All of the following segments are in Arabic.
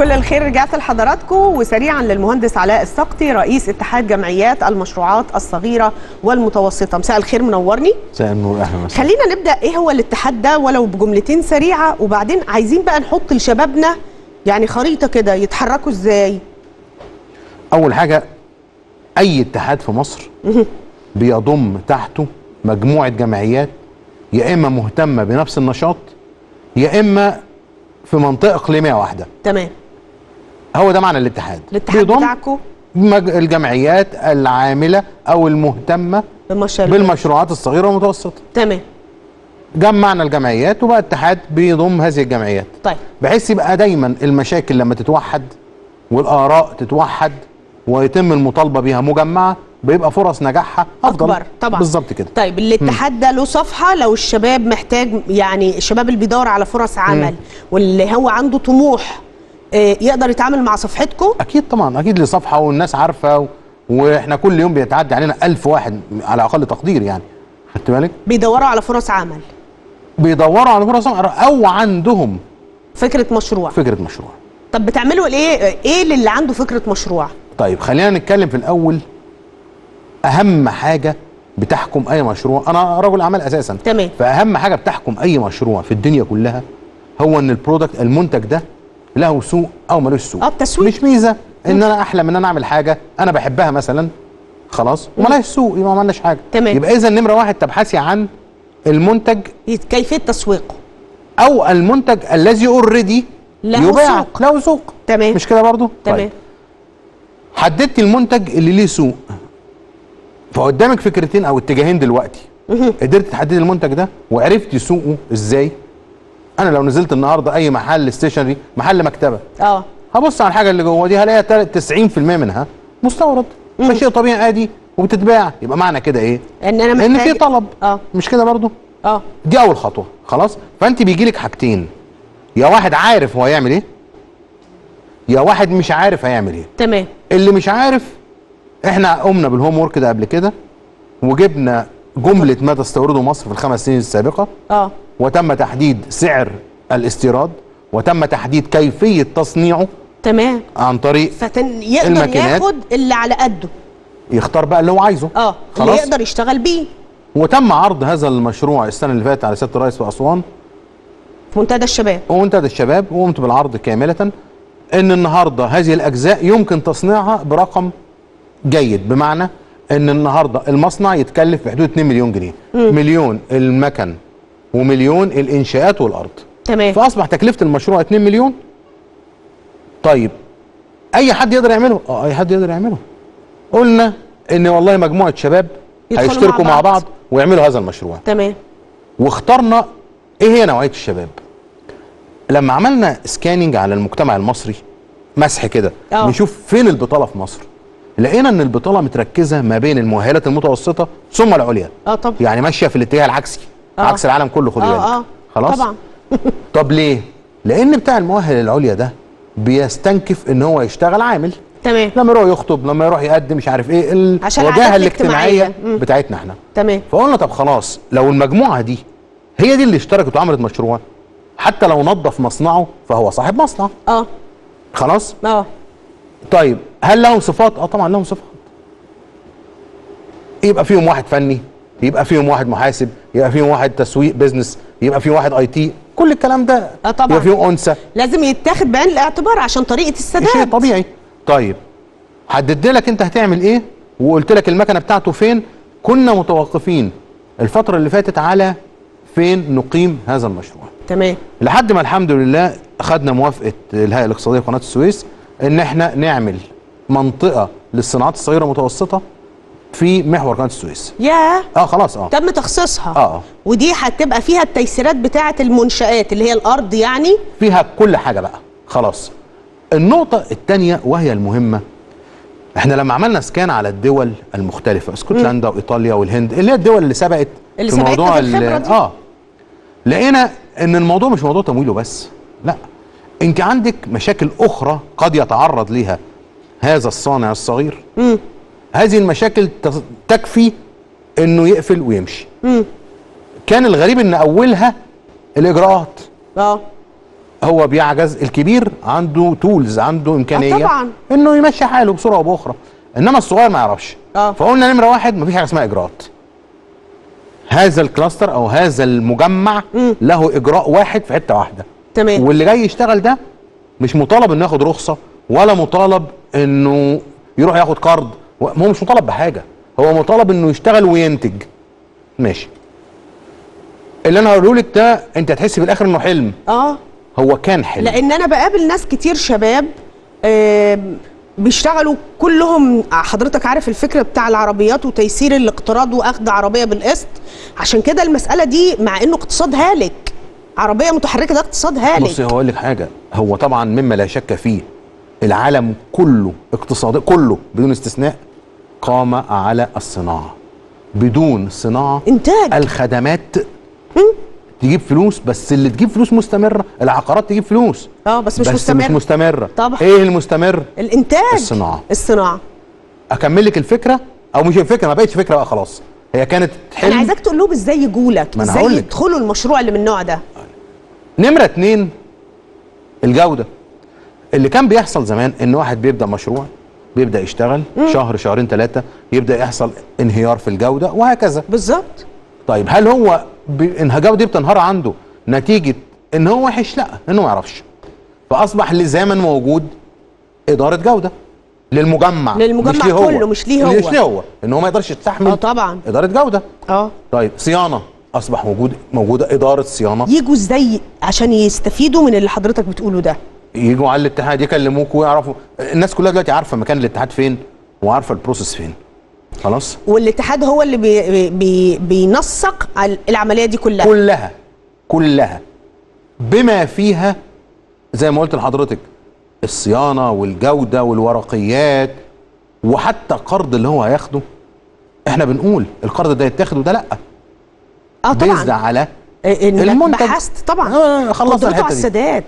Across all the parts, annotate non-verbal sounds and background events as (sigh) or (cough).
كل الخير رجعت لحضراتكم وسريعا للمهندس علاء السقطي رئيس اتحاد جمعيات المشروعات الصغيرة والمتوسطة. مساء الخير منورني؟ مساء النور أهلا وسهلا. خلينا نبدأ. إيه هو الاتحاد ده؟ ولو بجملتين سريعة. وبعدين عايزين بقى نحط لشبابنا يعني خريطة كده يتحركوا إزاي؟ أول حاجة أي اتحاد في مصر بيضم تحته مجموعة جمعيات يا إما مهتمة بنفس النشاط يا إما في منطقة إقليمية واحدة. تمام. هو ده معنى الاتحاد. الاتحاد بتاعكم الجمعيات العاملة أو المهتمة بالمشاريع. بالمشروعات الصغيرة والمتوسطة. تمام. جمعنا الجمعيات وبقى اتحاد بيضم هذه الجمعيات. طيب. بحيث يبقى دايما المشاكل لما تتوحد والآراء تتوحد ويتم المطالبة بيها مجمعة بيبقى فرص نجاحها أفضل. أكبر طبعا. بالظبط كده. طيب الاتحاد ده له صفحة لو الشباب محتاج يعني الشباب اللي بيدور على فرص عمل واللي هو عنده طموح يقدر يتعامل مع صفحتكم؟ أكيد طبعا أكيد لصفحه والناس عارفة و... وإحنا كل يوم بيتعدي علينا ألف واحد على أقل تقدير يعني. خدت بالك؟ بيدوروا على فرص عمل. بيدوروا على فرص عمل أو عندهم فكرة مشروع. فكرة مشروع. طب بتعملوا إيه؟ إيه للي عنده فكرة مشروع؟ طيب خلينا نتكلم في الأول. أهم حاجة بتحكم أي مشروع. أنا رجل أعمال أساسا. تمام. فأهم حاجة بتحكم أي مشروع في الدنيا كلها هو إن ال product المنتج ده له سوق أو ملوش سوق آه التسويق. مش ميزة إن أنا أحلم إن أنا أعمل حاجة أنا بحبها مثلا خلاص وملهاش سوق يبقى ما عملناش حاجة. تمام. يبقى اذا نمرة واحد تبحثي عن المنتج. كيفية تسويقه. أو المنتج الذي already يباع. سوق. له سوق تمام. مش كده برضو؟ تمام. حددت المنتج اللي ليه سوق فقدامك فكرتين أو اتجاهين دلوقتي. قدرت تحدد المنتج ده؟ وعرفتي سوقه إزاي؟ أنا لو نزلت النهارده أي محل ستيشنري محل مكتبة آه. هبص على الحاجة اللي جوه دي هلاقيها تل- 90% منها مستورد. فشيء طبيعي عادي وبتتباع. يبقى معنى كده إيه؟ إن أنا ان محتاج في طلب. آه. مش كده برضو؟ آه. دي أول خطوة. خلاص؟ فأنت بيجي لك حاجتين. يا واحد عارف هو هيعمل إيه؟ يا واحد مش عارف هيعمل إيه. تمام. اللي مش عارف إحنا قمنا بالهوم ورك ده قبل كده وجبنا جملة ما تستورده مصر في الخمس سنين السابقة. آه. وتم تحديد سعر الاستيراد وتم تحديد كيفية تصنيعه تمام. عن طريق فتن يقدر الماكينات. ياخد اللي على قده. يختار بقى اللي هو عايزه. آه اللي خلاص. يقدر يشتغل بيه. وتم عرض هذا المشروع السنة اللي فاتت على سيادة الرئيس في أسوان. في منتدى الشباب. ومنتدى الشباب وقمت بالعرض كاملة. إن النهارده هذه الأجزاء يمكن تصنيعها برقم جيد. بمعنى إن النهارده المصنع يتكلف في حدود 2 مليون جنيه. مليون المكن. ومليون الإنشاءات والأرض. تمام. فأصبح تكلفة المشروع 2 مليون. طيب أي حد يقدر يعمله؟ آه أي حد يقدر يعمله. قلنا إن والله مجموعة شباب هيشتركوا مع مع بعض. بعض ويعملوا هذا المشروع. تمام. واخترنا إيه هي نوعية الشباب؟ لما عملنا سكاننج على المجتمع المصري مسح كده آه. نشوف فين البطالة في مصر. لقينا إن البطالة متركزة ما بين المؤهلات المتوسطة ثم العليا. آه طبعا. يعني ماشية في الاتجاه العكسي. آه. عكس العالم كله خدي بالك. آه. آه خلاص؟ طبعا. (laughs) طب ليه؟ لأن بتاع المؤهل العليا ده بيستنكف إن هو يشتغل عامل. تمام. لما يروح يخطب لما يروح يقدم مش عارف إيه العادات الاجتماعية. بتاعتنا إحنا. تمام. فقلنا طب خلاص لو المجموعة دي هي دي اللي اشتركت وعملت مشروع حتى لو نظف مصنعه فهو صاحب مصنع. آه. خلاص؟ آه. طيب هل لهم صفات؟ آه طبعا لهم صفات. يبقى فيهم واحد فني يبقى فيهم واحد محاسب يبقى فيهم واحد تسويق business يبقى فيهم واحد IT كل الكلام ده آه طبعاً. يبقى فيهم أنثى. لازم يتاخد بعين الاعتبار عشان طريقة السداد. شيء طبيعي. طيب حددت لك أنت هتعمل إيه؟ وقلت لك المكنة بتاعته فين؟ كنا متوقفين الفترة اللي فاتت على فين نقيم هذا المشروع. تمام. لحد ما الحمد لله اخذنا موافقة الهيئة الاقتصادية قناة السويس إن إحنا نعمل منطقة للصناعات الصغيرة والمتوسطه في محور قناه السويس. ياه. آه خلاص آه. تم تخصيصها. آه ودي هتبقى فيها التيسيرات بتاعة المنشآت اللي هي الأرض يعني؟ فيها كل حاجة بقى. خلاص. النقطة الثانية وهي المهمة. إحنا لما عملنا سكان على الدول المختلفة اسكتلندا وإيطاليا والهند اللي هي الدول اللي سبقت اللي في سبقتنا موضوع في ال- الخبرة دي. آه. لقينا إن الموضوع مش موضوع تمويله بس لأ. انت عندك مشاكل أخرى قد يتعرض ليها هذا الصانع الصغير. امم هذه المشاكل تكفي إنه يقفل ويمشي. امم كان الغريب إن أولها الإجراءات. آه. هو بيعجز الكبير عنده تولز عنده إمكانية طبعاً. إنه يمشي حاله بصوره أو باخرى إنما الصغير ما يعرفش. آه. فقلنا نمرة واحد مفيش حاجة اسمها إجراءات. هذا الكلاستر أو هذا المجمع له إجراء واحد في حتة واحدة. تمام. واللي جاي يشتغل ده مش مطالب إنه ياخد رخصة ولا مطالب إنه يروح ياخد قرض هو مش مطالب بحاجة. هو مطالب إنه يشتغل وينتج. ماشي. اللي أنا هقوله لك ده أنت هتحس في الآخر إنه حلم. آه. هو كان حلم. لأن أنا بقابل ناس كتير شباب آم، بيشتغلوا كلهم حضرتك عارف الفكرة بتاع العربيات وتيسير الاقتراض واخد عربية بالقسط. عشان كده المسألة دي مع إنه اقتصاد هالك. عربية متحركة ده اقتصاد هالك. بصي هقول لك حاجة. هو طبعا مما لا شك فيه العالم كله اقتصادي كله بدون استثناء قام على الصناعة بدون صناعة إنتاج. الخدمات. تجيب فلوس بس اللي تجيب فلوس مستمرة. العقارات تجيب فلوس. آه بس مش بس مستمر مش مستمرة. طبعا. إيه المستمر؟ الإنتاج. الصناعة. الصناعة. أكمل لك الفكرة؟ أو مش الفكرة ما بقتش فكرة بقى خلاص. هي كانت حلم. أنا عايزاك تقول لهم إزاي يجوا لك. إزاي. يدخلوا المشروع اللي من النوع ده. نمرة اتنين الجودة. اللي كان بيحصل زمان إن واحد بيبدأ مشروع بيبدأ يشتغل شهر شهرين ثلاثة يبدأ يحصل انهيار في الجودة وهكذا. بالظبط. طيب هل هو الجودة دي بتنهار عنده نتيجة إن هو وحش؟ لأ انه ما يعرفش. فأصبح لزاما موجود إدارة جودة للمجمع للمجمع مش ليه هو. كله، مش ليه هو. مش ليه هو؟ إن هو ما يقدرش يستحمل آه طبعا. إدارة جودة. آه. طيب صيانة. أصبح موجود موجودة إدارة صيانة. يجوا إزاي عشان يستفيدوا من اللي حضرتك بتقوله ده. يجوا على الاتحاد يكلموك ويعرفوا. الناس كلها دلوقتي عارفة مكان الاتحاد فين وعارفة ال process فين. خلاص؟ والاتحاد هو اللي بي بي بينسق ال- العملية دي كلها. كلها. كلها. بما فيها زي ما قلت لحضرتك الصيانة والجودة والورقيات وحتى القرض اللي هو هياخده. إحنا بنقول القرض ده يتاخد وده لأ. آه بيزد طبعا على إيه، المنتج. بحثت طبعا. آه، خلصنا قدرته الحتة على دي. السداد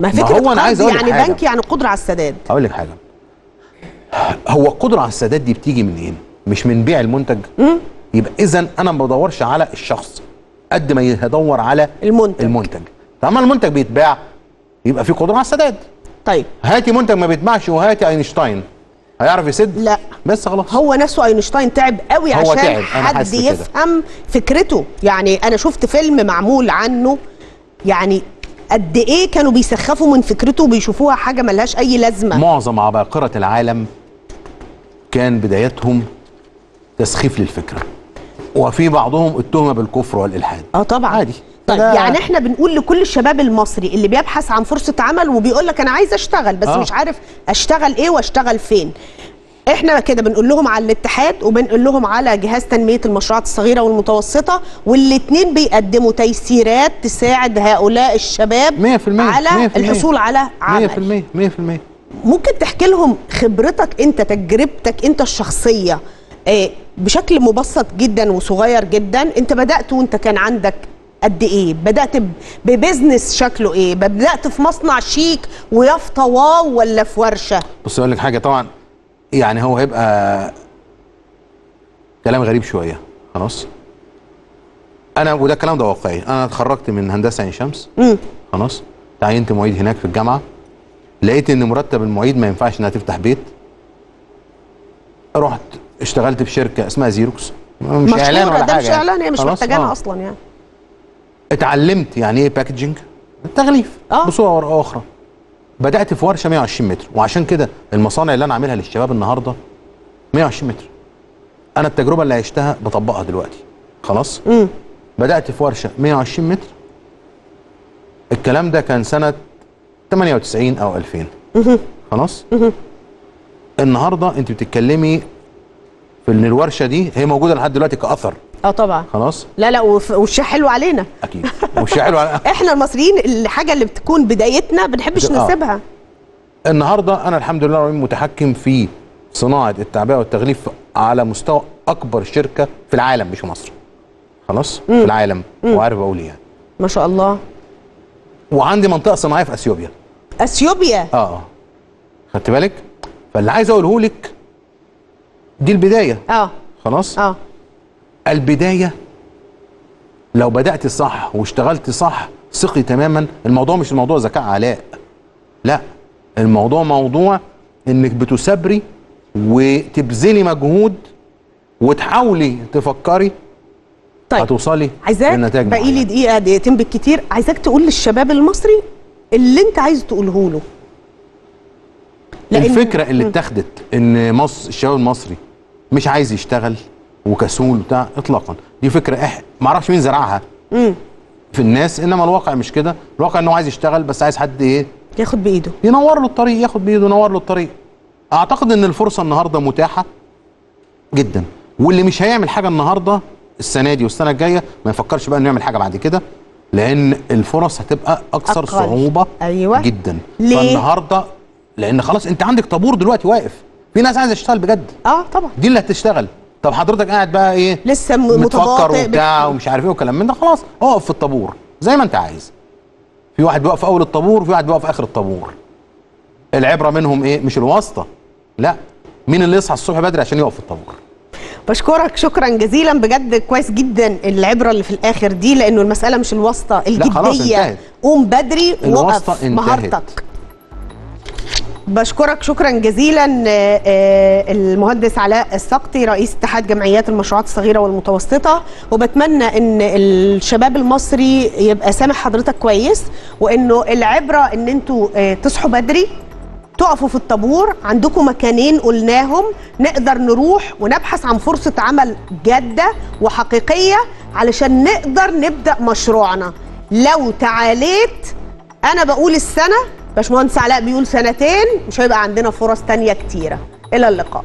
ما ما فكرة هو أنا عايز أقول يعني حاجة. بنك يعني قدرة على السداد. هقول لك حاجة. هو القدره على السداد دي بتيجي منين؟ مش من بيع المنتج؟ يبقى اذا أنا ما بدورش على الشخص قد ما يدور على المنتج. المنتج. طالما المنتج بيتباع يبقى في قدرة على السداد. طيب. هاتي منتج ما بيتباعش وهاتي أينشتاين. هيعرف يسد؟ لا. بس خلاص. هو نفسه أينشتاين تعب قوي هو عشان تعب، أنا حد. يفهم فكرته. يعني أنا شفت فيلم معمول عنه. يعني قد إيه كانوا بيسخفوا من فكرته وبيشوفوها حاجة ملهاش أي لازمة. معظم عباقرة العالم كان بدايتهم تسخيف للفكرة. وفي بعضهم التهمة بالكفر والإلحاد. آه طبعا. عادي. طيب يعني إحنا بنقول لكل الشباب المصري اللي بيبحث عن فرصة عمل وبيقول لك أنا عايز أشتغل بس آه. مش عارف أشتغل إيه وأشتغل فين. إحنا كده بنقول لهم على الاتحاد وبنقول لهم على جهاز تنمية المشروعات الصغيرة والمتوسطة والاثنين بيقدموا تيسيرات تساعد هؤلاء الشباب 100% على 100% الحصول على عمل. 100% 100% ممكن تحكي لهم خبرتك انت تجربتك انت الشخصية آه، بشكل مبسط جدا وصغير جدا انت بدأت وانت كان عندك قد إيه؟ بدأت ب business شكله إيه؟ بدأت في مصنع شيك ويافطة وأوض ولا في ورشة؟ بص أقول لك حاجة طبعا يعني هو هيبقى كلام غريب شوية. خلاص. أنا وده الكلام ده واقعي. أنا اتخرجت من هندسة عين شمس. خلاص. تعينت معيد هناك في الجامعة. لقيت إن مرتب المعيد ما ينفعش إنها تفتح بيت. رحت اشتغلت في شركة اسمها زيروكس. مش إعلان ولا حاجة مش يعني. إعلان هي مش؟ محتاجانا آه. أصلا يعني. اتعلمت يعني إيه packaging التغليف آه. بصوره أخرى بدأت في ورشة 120 متر وعشان كده المصانع اللي أنا عاملها للشباب النهارده 120 متر. أنا التجربة اللي عشتها بطبقها دلوقتي. خلاص؟ امم بدأت في ورشة 120 متر. الكلام ده كان سنة 98 أو 2000 خلاص؟ النهارده أنت بتتكلمي في إن الورشة دي هي موجودة لحد دلوقتي كأثر. آه طبعا. خلاص؟ لا لا وشها حلو علينا. أكيد. وش حلو على- (laughs) إحنا المصريين الحاجة اللي بتكون بدايتنا بنحبش آه. نسيبها. النهارده أنا الحمد لله متحكم في صناعة التعبئة والتغليف على مستوى أكبر شركة في العالم مش في مصر. خلاص؟ في العالم. وعارف أقول إيه يعني. ما شاء الله. وعندي منطقة صناعية في أثيوبيا. أثيوبيا؟ آه آه. خدت بالك؟ فاللي عايز أقوله لك دي البداية. آه. خلاص؟ آه. البداية لو بدأت صح واشتغلت صح ثقي تماما. الموضوع مش الموضوع ذكاء علاء. لا الموضوع موضوع إنك بتثابري وتبذلي مجهود وتحاولي تفكري طيب هتوصلي عايزاك باقي لي. دقيقة دقيقتين بالكتير. عايزاك تقول للشباب المصري اللي انت عايز تقوله له. لأن- الفكرة اللي اتخذت إن مصر الشباب المصري مش عايز يشتغل. وكسول وبتاع اطلاقا. دي فكرة اح ما أعرفش مين زرعها. مم. في الناس إنما الواقع مش كده. الواقع إنه عايز يشتغل بس عايز حد إيه؟ ياخد بإيده. ينور له الطريق ياخد بإيده ينور له الطريق. أعتقد إن الفرصة النهارده متاحة جدا. واللي مش هيعمل حاجة النهارده السنة دي والسنة الجاية ما يفكرش بقى إنه يعمل حاجة بعد كده لأن الفرص هتبقى أكثر أقل. صعوبة أيوة. جدا. ليه؟ فالنهاردة لأن خلاص أنت عندك طابور دلوقتي واقف. في ناس عايزة تشتغل بجد. آه طبعا. دي اللي هتشتغل. طب حضرتك قاعد بقى إيه؟ لسه متفكر وبتاع بت- ومش عارف إيه وكلام من ده خلاص اقف في الطابور زي ما انت عايز. في واحد بيقف في اول الطابور وفي واحد بيقف في اخر الطابور. العبرة منهم إيه؟ مش الواسطة لا. مين اللي يصحى الصبح بدري عشان يقف في الطابور؟ بشكرك شكرا جزيلا. بجد كويس جدا العبرة اللي في الآخر دي لأنه المسألة مش الواسطة الجدية. قوم بدري وقف. مهارتك. بشكرك شكرا جزيلا آه، آه، المهندس علاء السقطي رئيس اتحاد جمعيات المشروعات الصغيرة والمتوسطة. وبتمنى إن الشباب المصري يبقى سامع حضرتك كويس وإنه العبرة إن أنتوا آه، تصحوا بدري تقفوا في الطابور عندكم مكانين قلناهم نقدر نروح ونبحث عن فرصة عمل جادة وحقيقية علشان نقدر نبدأ مشروعنا. لو تعاليت أنا بقول السنة باشمهندس علاء بيقول سنتين مش هيبقى عندنا فرص تانية كتيرة. إلى اللقاء.